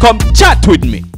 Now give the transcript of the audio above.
come chat with me.